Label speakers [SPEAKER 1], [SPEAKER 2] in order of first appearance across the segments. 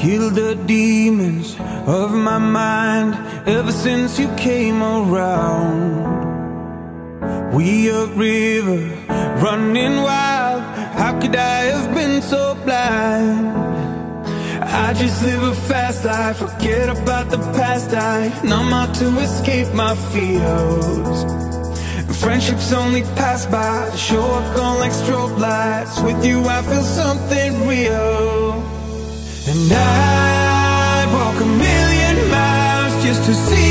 [SPEAKER 1] Killed the demons of my mind ever since you came around. We a river running wild. How could I have been so blind? I just live a fast life, forget about the past. I numb out to escape my fears. Friendships only pass by, show up gone like strobe lights. With you, I feel something real. And I'd walk a million miles just to see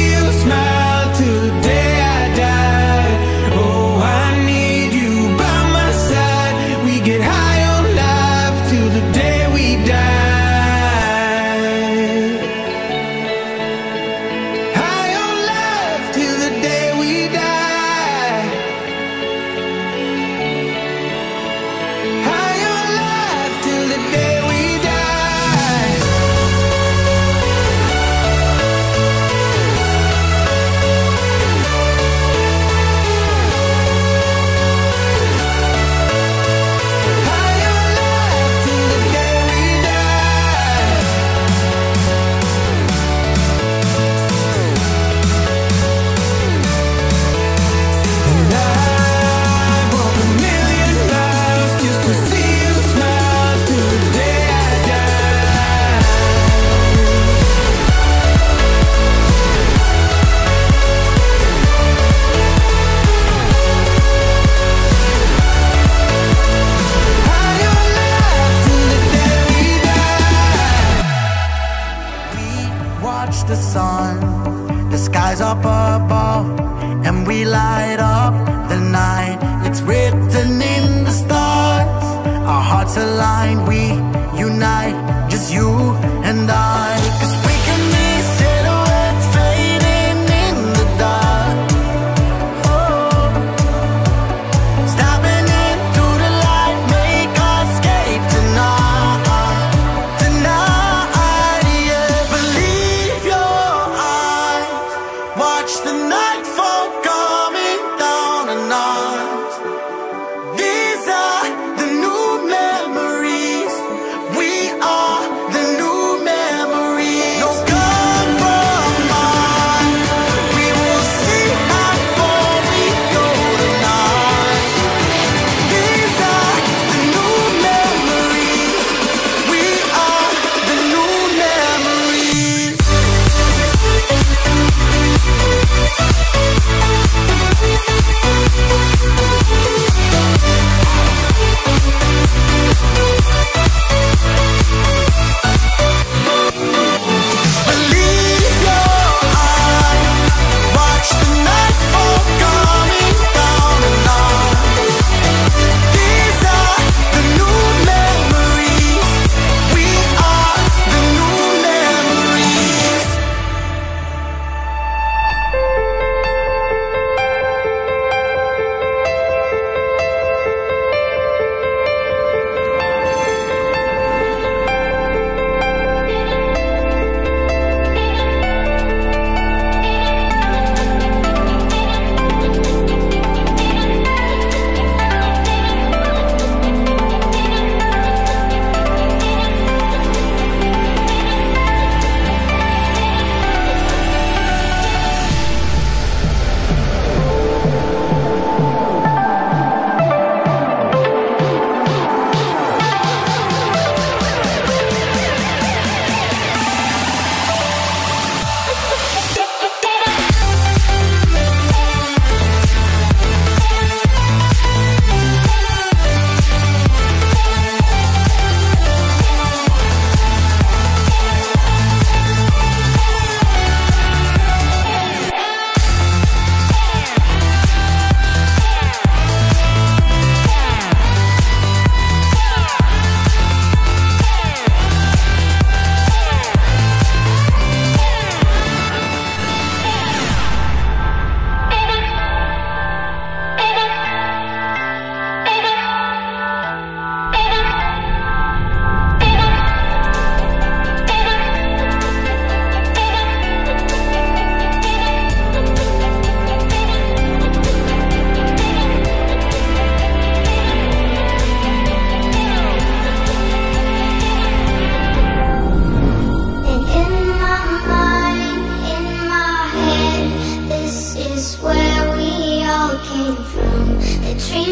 [SPEAKER 1] the
[SPEAKER 2] sun, the skies up above, and we light up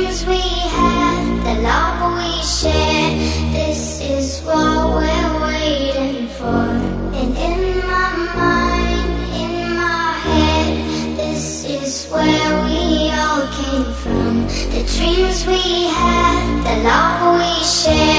[SPEAKER 2] we had, the love we share. This is what we're waiting for. And in my mind, in my head, this is where we all came from. The dreams we had, the
[SPEAKER 3] love we shared.